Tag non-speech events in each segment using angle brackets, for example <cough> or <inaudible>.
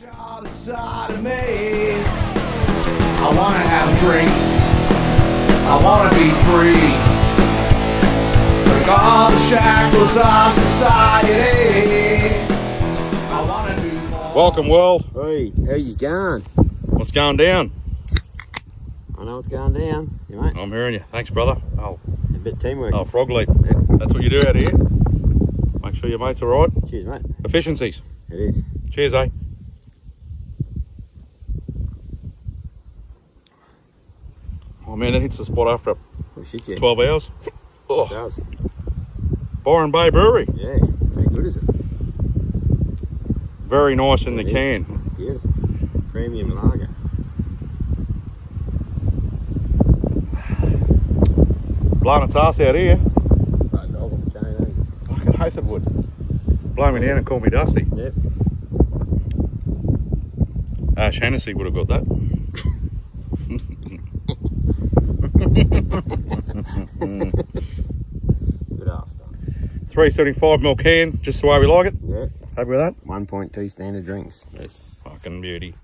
child inside of me. I wanna have a drink. I wanna be free. Break all the shackles of society. I wanna do more. Welcome, world. Hey, how you going? What's going down? I know what's going down. You mate? I'm hearing you. Thanks, brother. Oh, A bit of teamwork. oh frog leap. That's what you do out here. Make sure your mates are right. Cheers, mate. Efficiencies. It is. Cheers, eh? Oh man, that hits the spot after Oh 12 hours. It Oh, does. Byron Bay Brewery. Yeah. How good is it? Very nice in the It is. can. Beautiful. Premium lager. Blowing its ass out here. Right, dog on the chain, Fucking oath it would. Blow me down and call me Dusty. Yep. Ash Hennessy would have got that. Good after. 375 ml can, just the way we like it. Yeah. Happy with that? 1.2 standard drinks. Yes. Fucking beauty.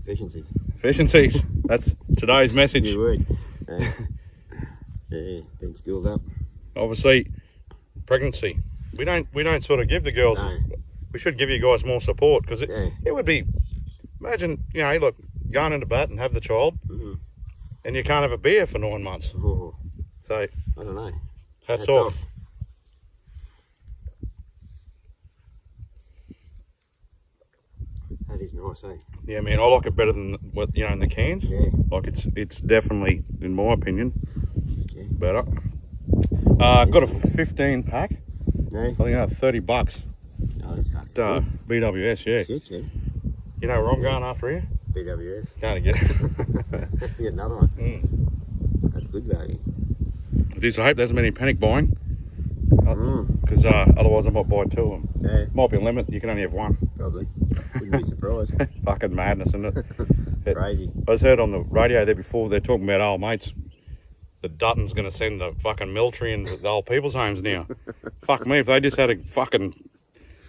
Efficiencies. Efficiencies. That's today's message. Good word. <laughs> Yeah. yeah. Been schooled up. Obviously, pregnancy. We don't we don't sort of give the girls. No. We should give you guys more support because it Yeah. it would be. Imagine you know, look, going into bat and have the child, Mhm. and you can't have a beer for nine months. Oh, So I don't know. hats, Hats off. off. That is nice, eh? Yeah, man, I like it better than what you know in the cans. Yeah. Like it's it's definitely, in my opinion, Yeah. better. Uh, got a 15 pack. No? I think uh, 30 bucks. No, that's fucked. Uh, BWS, yeah. Shit, yeah. You know where I'm going after here? BWS. Can't get it. <laughs> Get another one. Mm. That's good value. Geez, I hope there's not many panic buying. Because uh, otherwise I might buy two of them. Yeah, Might be a limit, you can only have one. probably. Wouldn't be surprised. <laughs> Fucking madness, isn't it? It- <laughs> Crazy. I just heard on the radio there before, they're talking about old mates. The Dutton's going to send the fucking military into the old people's homes now. <laughs> Fuck me, if they just had a fucking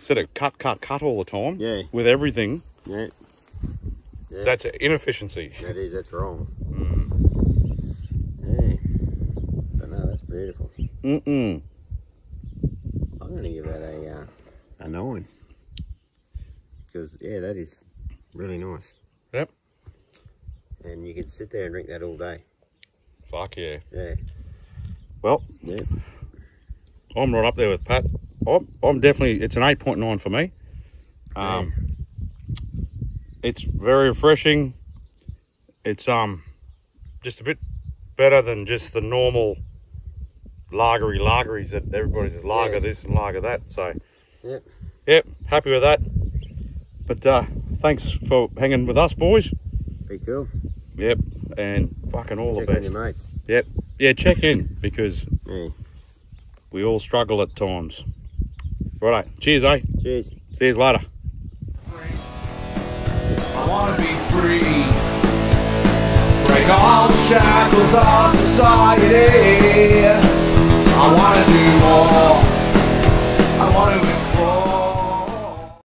set of cut, cut, cut all the time Yeah. with everything, Yeah. Yeah, that's inefficiency. that is, that's wrong. Mm. Yeah. But no, that's beautiful. Mm-mm. I'm going to give that a, a nine. Because, yeah, that is really nice. Yep. And you could sit there and drink that all day. Fuck yeah. Yeah. Well, Yeah. I'm right up there with Pat. I'm, I'm definitely, it's an 8.9 for me. Um, It's very refreshing. It's um just a bit better than just the normal lagery lageries that everybody's just lager Yeah. this and lager that. So, Yep. yep, happy with that. But uh, thanks for hanging with us, boys. Be cool. Yep, and fucking all Check the on best. your mates. Yep, yeah, check in because Yeah. we all struggle at times. Right, cheers, eh? Cheers. See you later. I wanna be free. Break all the shackles of society.